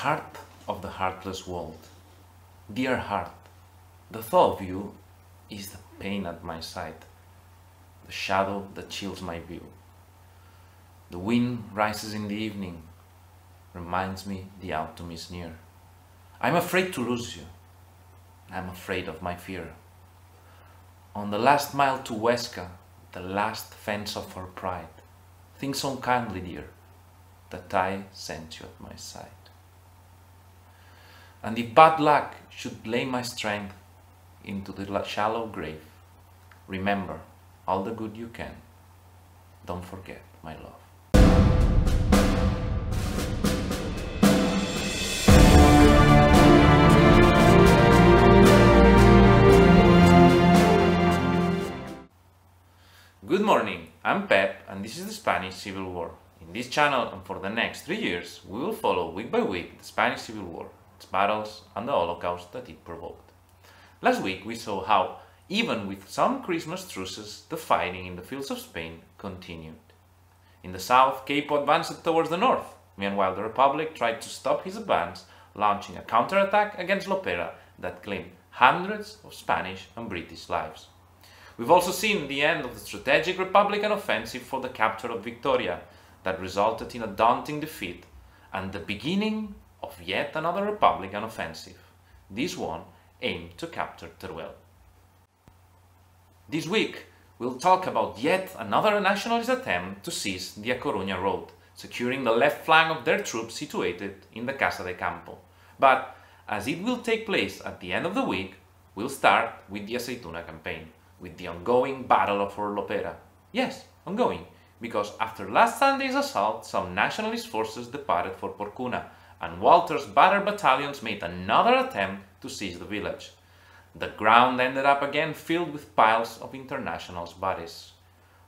Heart of the heartless world, dear heart, the thought of you is the pain at my side, the shadow that chills my view. The wind rises in the evening, reminds me the autumn is near. I'm afraid to lose you, I'm afraid of my fear. On the last mile to Huesca, the last fence of our pride, think so kindly, dear, that I sent you at my side. And if bad luck should lay my strength into the shallow grave, remember all the good you can. Don't forget my love. Good morning, I'm Pep and this is the Spanish Civil War. In this channel and for the next three years, we will follow week by week the Spanish Civil War, its battles and the Holocaust that it provoked. Last week we saw how, even with some Christmas truces, the fighting in the fields of Spain continued. In the south, Queipo advanced towards the north. Meanwhile, the Republic tried to stop his advance, launching a counterattack against Lopera that claimed hundreds of Spanish and British lives. We've also seen the end of the strategic Republican offensive for the capture of Vitoria that resulted in a daunting defeat and the beginning of yet another Republican offensive, this one aimed to capture Teruel. This week, we'll talk about yet another nationalist attempt to seize the A Coruña road, securing the left flank of their troops situated in the Casa de Campo. But, as it will take place at the end of the week, we'll start with the Aceituna campaign, with the ongoing Battle of Lopera. Yes, ongoing, because after last Sunday's assault, some nationalist forces departed for Porcuna, and Walter's battered battalions made another attempt to seize the village. The ground ended up again filled with piles of internationals' bodies.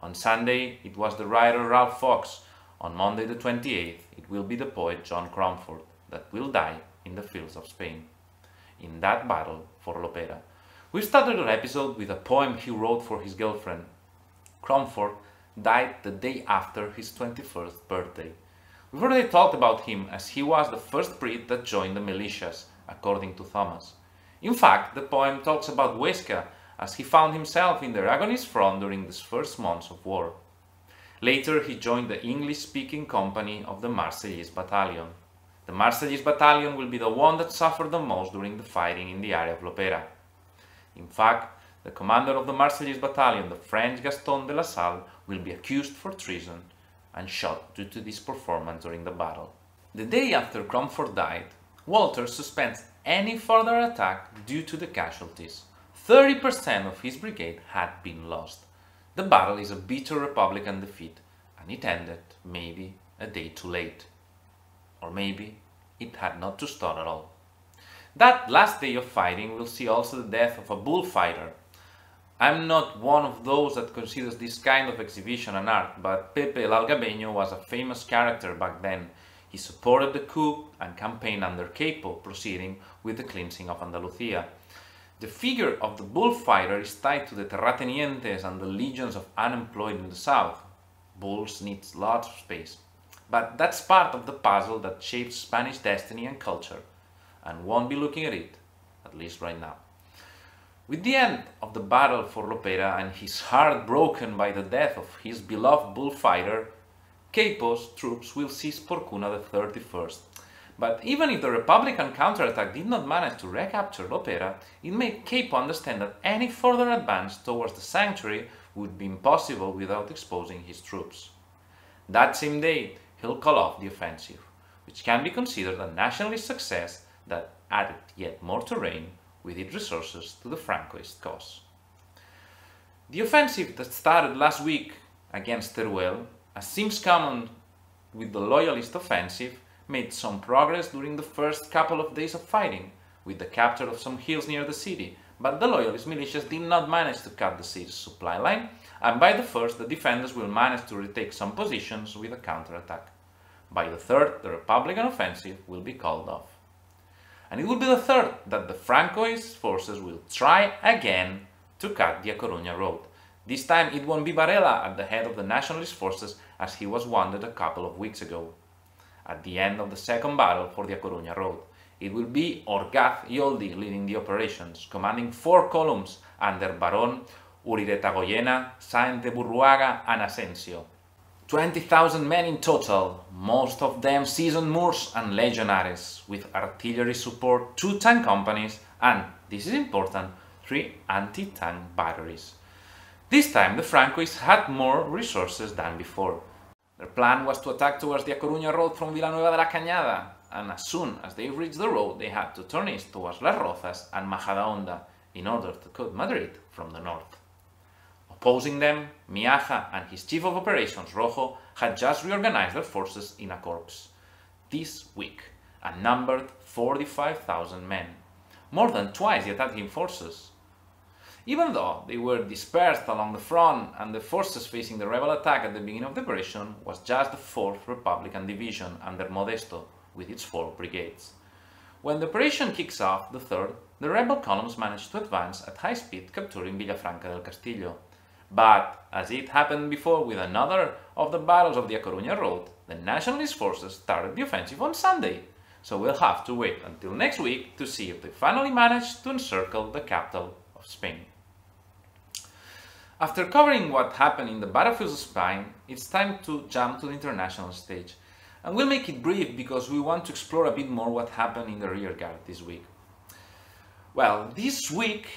On Sunday, it was the writer Ralph Fox. On Monday, the 28th, it will be the poet John Cornford that will die in the fields of Spain. In that battle for Lopera. We started our episode with a poem he wrote for his girlfriend. Cornford died the day after his 21st birthday. We've already talked about him as he was the first Brit that joined the militias, according to Thomas. In fact, the poem talks about Huesca as he found himself in the Aragonese front during these first months of war. Later, he joined the English-speaking company of the Marseillaise Battalion. The Marseillaise Battalion will be the one that suffered the most during the fighting in the area of Lopera. In fact, the commander of the Marseillaise Battalion, the French Gaston de la Salle, will be accused for treason and shot due to this performance during the battle. The day after Cornford died, Walter suspends any further attack due to the casualties. 30% of his brigade had been lost. The battle is a bitter Republican defeat, and it ended, maybe, a day too late. Or maybe it had not to start at all. That last day of fighting will see also the death of a bullfighter. I'm not one of those that considers this kind of exhibition an art, but Pepe el Algabeño was a famous character back then. He supported the coup and campaigned under Queipo, proceeding with the cleansing of Andalusia. The figure of the bullfighter is tied to the terratenientes and the legions of unemployed in the south. Bulls need lots of space. But that's part of the puzzle that shapes Spanish destiny and culture, and won't be looking at it, at least right now. With the end of the battle for Lopera and his heart broken by the death of his beloved bullfighter, Queipo's troops will seize Porcuna the 31st. But even if the Republican counterattack did not manage to recapture Lopera, it made Capo understand that any further advance towards the sanctuary would be impossible without exposing his troops. That same day, he'll call off the offensive, which can be considered a nationalist success that added yet more terrain with its resources to the Francoist cause. The offensive that started last week against Teruel, as seems common with the Loyalist offensive, made some progress during the first couple of days of fighting, with the capture of some hills near the city, but the Loyalist militias did not manage to cut the city's supply line, and by the first the defenders will manage to retake some positions with a counterattack. By the third, the Republican offensive will be called off. And it will be the third that the Francoist forces will try again to cut the A Coruña road. This time it won't be Varela at the head of the nationalist forces as he was wounded a couple of weeks ago. at the end of the second battle for the A Coruña road. It will be Orgaz Yoldi leading the operations, commanding four columns under Baron Iruretagoyena, Sáenz de Buruaga and Asensio. 20,000 men in total, most of them seasoned Moors and legionaries, with artillery support, two tank companies, and, this is important, three anti-tank batteries. This time the Francoists had more resources than before. Their plan was to attack towards the A Coruña road from Villanueva de la Cañada, and as soon as they reached the road they had to turn east towards Las Rozas and Majadahonda in order to cut Madrid from the north. Opposing them, Miaja and his chief of operations, Rojo, had just reorganized their forces in a corps. This week, and numbered 45,000 men, more than twice the attacking forces. Even though they were dispersed along the front and the forces facing the rebel attack at the beginning of the operation was just the 4th Republican Division under Modesto with its four brigades. When the operation kicks off, the 3rd, the rebel columns managed to advance at high speed capturing Villafranca del Castillo. But, as it happened before with another of the battles of the A Coruña road, the nationalist forces started the offensive on Sunday, so we'll have to wait until next week to see if they finally manage to encircle the capital of Spain. After covering what happened in the battlefields of Spain, it's time to jump to the international stage. And we'll make it brief because we want to explore a bit more what happened in the rearguard this week. Well, this week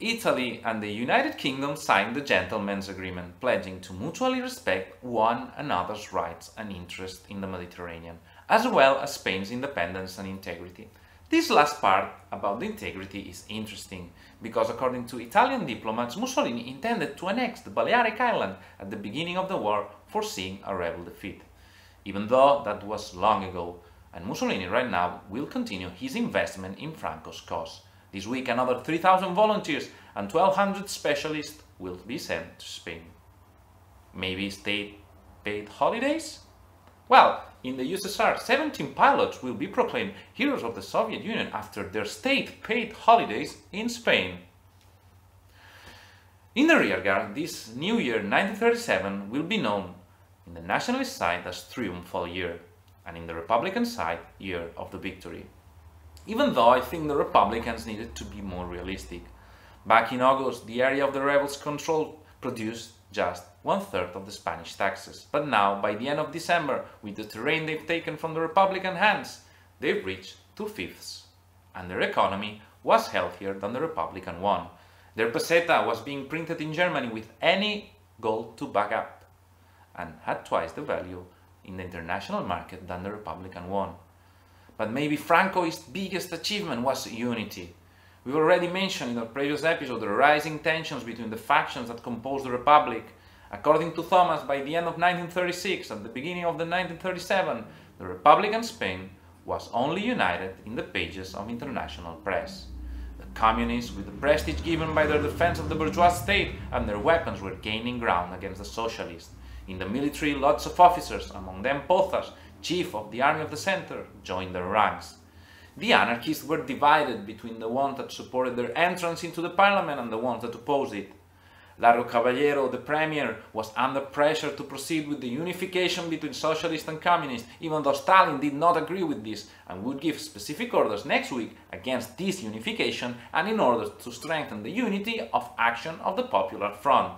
Italy and the United Kingdom signed the Gentlemen's Agreement, pledging to mutually respect one another's rights and interests in the Mediterranean, as well as Spain's independence and integrity. This last part about the integrity is interesting, because according to Italian diplomats, Mussolini intended to annex the Balearic Island at the beginning of the war, foreseeing a rebel defeat. Even though that was long ago, and Mussolini right now will continue his investment in Franco's cause. This week another 3,000 volunteers and 1,200 specialists will be sent to Spain. Maybe state-paid holidays? Well, in the USSR, 17 pilots will be proclaimed heroes of the Soviet Union after their state-paid holidays in Spain. In the rearguard, this new year 1937 will be known in the nationalist side as Triumphal Year, and in the Republican side, Year of the Victory even though I think the Republicans needed to be more realistic. Back in August, the area of the rebels' control produced just one-third of the Spanish taxes. But now, by the end of December, with the terrain they've taken from the Republican hands, they've reached two-fifths. And their economy was healthier than the Republican one. Their peseta was being printed in Germany with any gold to back up, and had twice the value in the international market than the Republican one. But maybe Franco's biggest achievement was unity. We already mentioned in the previous episode the rising tensions between the factions that composed the Republic. According to Thomas, by the end of 1936 and the beginning of the 1937, the Republic and Spain was only united in the pages of international press. The communists, with the prestige given by their defense of the bourgeois state and their weapons, were gaining ground against the socialists. In the military, lots of officers, among them Pozas, chief of the Army of the Center, joined their ranks. The anarchists were divided between the ones that supported their entrance into the parliament and the ones that opposed it. Largo Caballero, the premier, was under pressure to proceed with the unification between socialists and communists, even though Stalin did not agree with this and would give specific orders next week against this unification and in order to strengthen the unity of action of the Popular Front.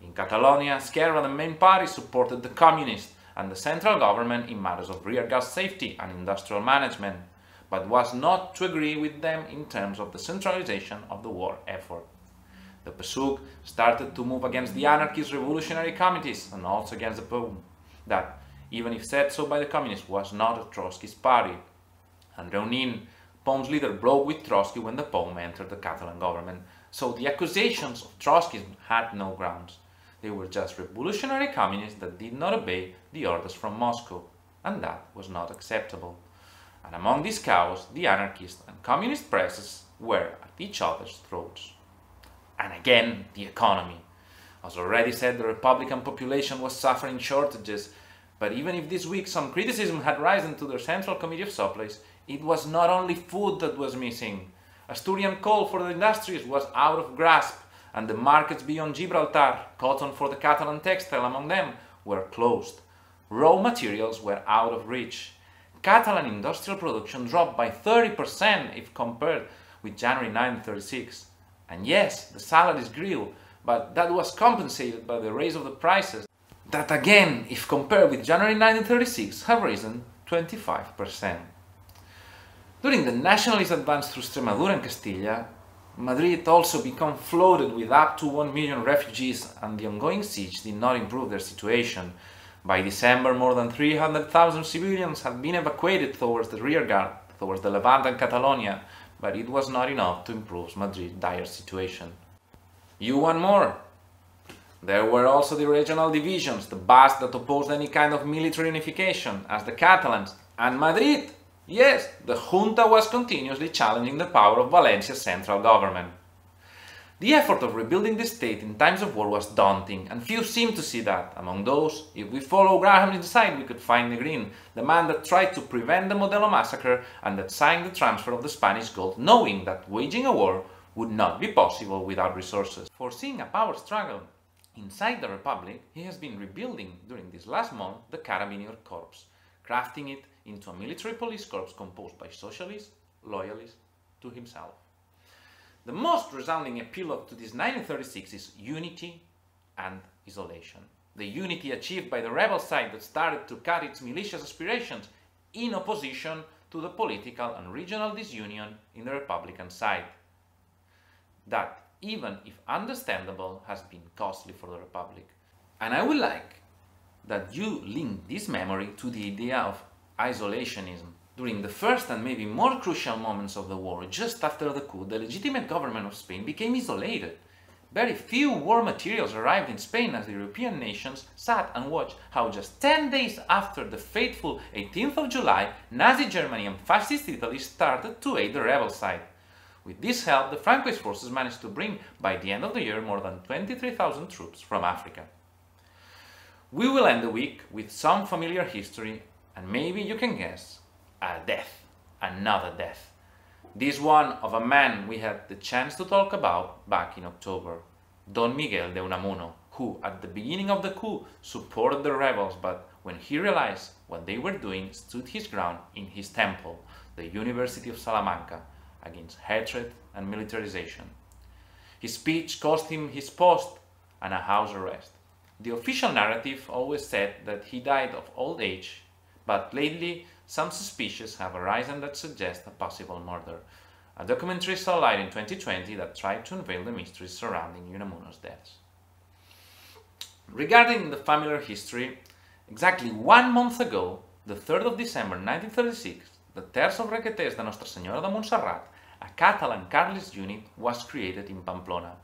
In Catalonia, Esquerra, the main party, supported the communists, and the central government in matters of rear gas safety and industrial management, but was not to agree with them in terms of the centralization of the war effort. The PSUC started to move against the anarchist revolutionary committees and also against the POUM, that, even if said so by the communists, was not a Trotskyist party. Andreu Nin, POUM's leader, broke with Trotsky when the POUM entered the Catalan government, so the accusations of Trotskyism had no grounds. They were just revolutionary communists that did not obey the orders from Moscow, and that was not acceptable. And among these cows, the anarchist and communist presses were at each other's throats. And again, the economy. As already said, the Republican population was suffering shortages, but even if this week some criticism had risen to the Central Committee of Supplies, it was not only food that was missing. Asturian coal for the industries was out of grasp, and the markets beyond Gibraltar, cotton for the Catalan textile among them, were closed. Raw materials were out of reach. Catalan industrial production dropped by 30% if compared with January 1936. And yes, the salaries grew, but that was compensated by the raise of the prices that again, if compared with January 1936, have risen 25%. During the nationalist advance through Extremadura and Castilla, Madrid also became flooded with up to 1 million refugees and the ongoing siege did not improve their situation. By December, more than 300,000 civilians had been evacuated towards the rearguard, towards the Levant and Catalonia, but it was not enough to improve Madrid's dire situation. You want more? There were also the regional divisions, the Basque that opposed any kind of military unification, as the Catalans, and Madrid. Yes, the junta was continuously challenging the power of Valencia's central government. The effort of rebuilding the state in times of war was daunting, and few seemed to see that. Among those, if we follow Graham inside, we could find Negrin, the man that tried to prevent the Modelo massacre and that signed the transfer of the Spanish gold, knowing that waging a war would not be possible without resources. Foreseeing a power struggle inside the Republic, he has been rebuilding during this last month the Carabinier Corps, crafting it into a military police corps composed by socialists, loyalists to himself. The most resounding epilogue to this 1936 is unity and isolation. The unity achieved by the rebel side that started to cut its malicious aspirations in opposition to the political and regional disunion in the Republican side. That, even if understandable, has been costly for the Republic. And I would like that you link this memory to the idea of isolationism during the first and maybe more crucial moments of the war, just after the coup, the legitimate government of Spain became isolated. Very few war materials arrived in Spain as the European nations sat and watched how just 10 days after the fateful 18th of July, Nazi Germany and fascist Italy started to aid the rebel side. With this help, the Francoist forces managed to bring, by the end of the year, more than 23,000 troops from Africa. We will end the week with some familiar history, and maybe you can guess a death, another death. This one of a man we had the chance to talk about back in October, Don Miguel de Unamuno, who at the beginning of the coup supported the rebels but when he realized what they were doing stood his ground in his temple, the University of Salamanca, against hatred and militarization. His speech cost him his post and a house arrest. The official narrative always said that he died of old age, but lately some suspicions have arisen that suggest a possible murder. A documentary saw light in 2020 that tried to unveil the mysteries surrounding Unamuno's death. Regarding the familiar history, exactly one month ago, the 3rd of December 1936, the Terç of Requetés de Nostra Senyora de Montserrat, a Catalan Carlist unit, was created in Pamplona.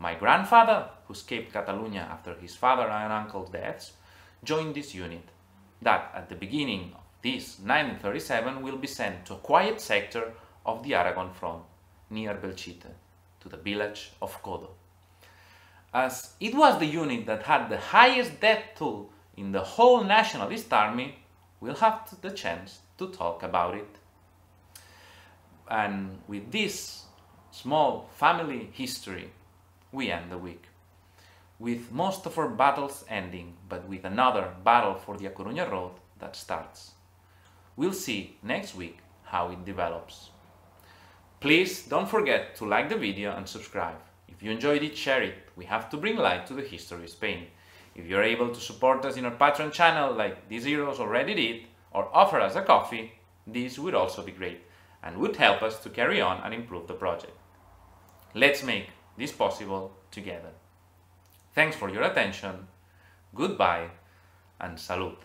My grandfather, who escaped Catalonia after his father and uncle's deaths, joined this unit, that at the beginning of this 1937 will be sent to a quiet sector of the Aragon front, near Belchite, to the village of Codo. As it was the unit that had the highest death toll in the whole nationalist army, we'll have the chance to talk about it. And with this small family history, we end the week. With most of our battles ending, but with another battle for the A Coruña road that starts. We'll see next week how it develops. Please don't forget to like the video and subscribe. If you enjoyed it, share it. We have to bring light to the history of Spain. If you're able to support us in our Patreon channel like these heroes already did, or offer us a coffee, this would also be great and would help us to carry on and improve the project. Let's make this possible together. Thanks for your attention, goodbye, and salute.